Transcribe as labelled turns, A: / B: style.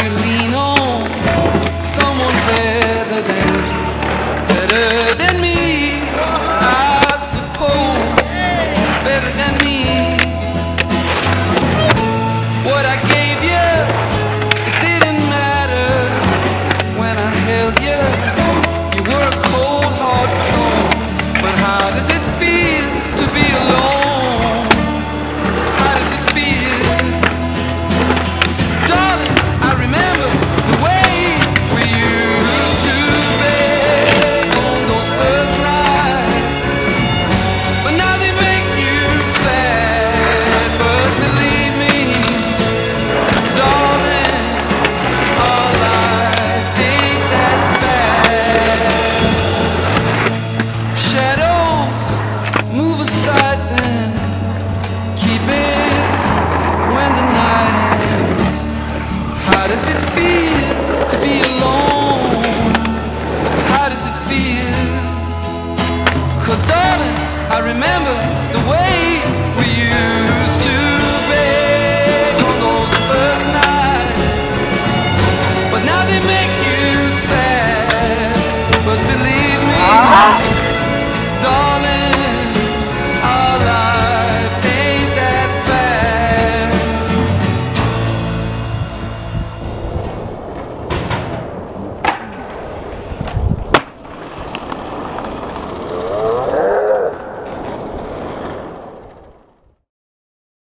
A: you lean on someone better than, better than me, I suppose, better than me. What I get. Cause darling, I remember the way we used